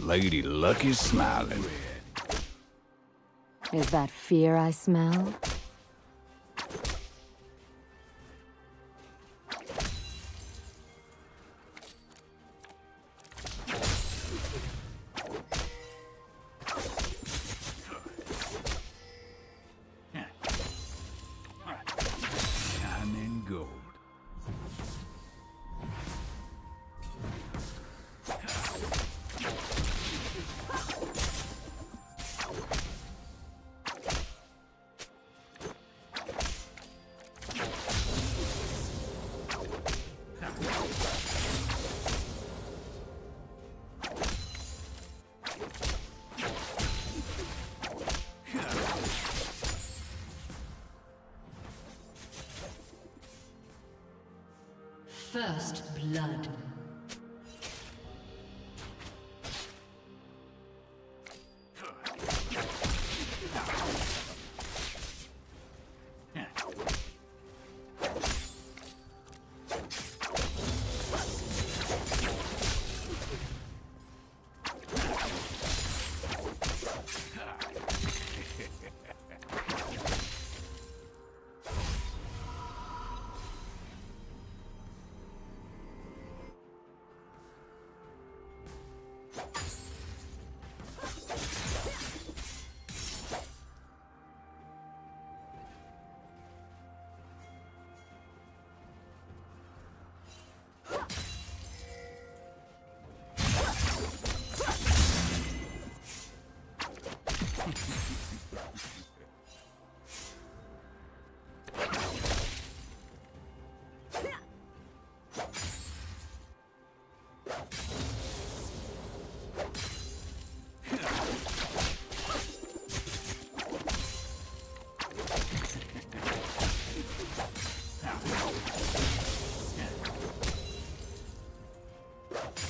Lady Luck smiling. Is that fear I smell? First blood. you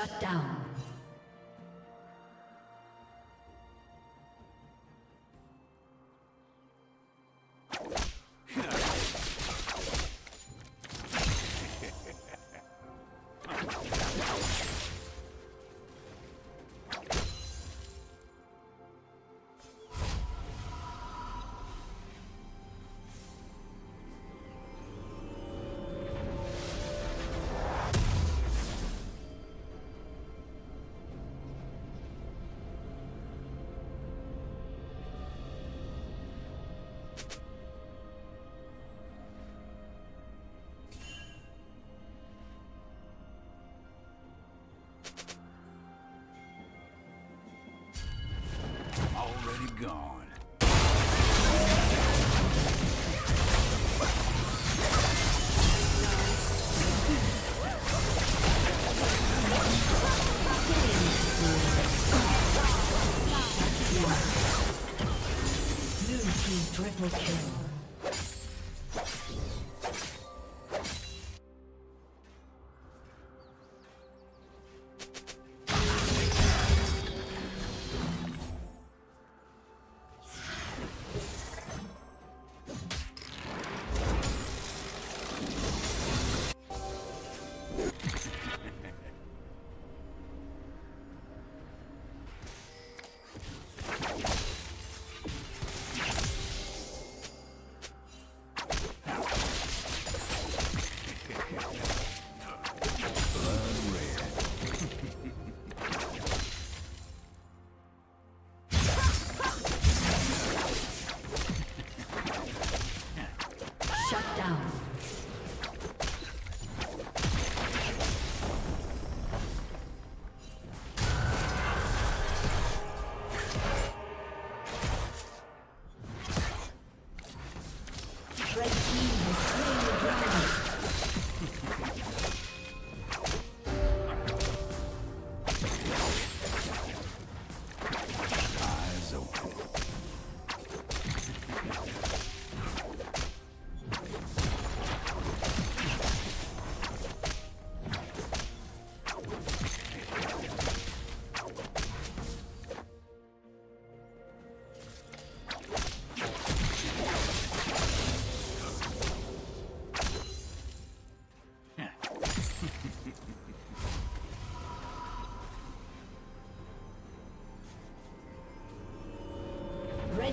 Shut down. gone.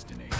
Destiny.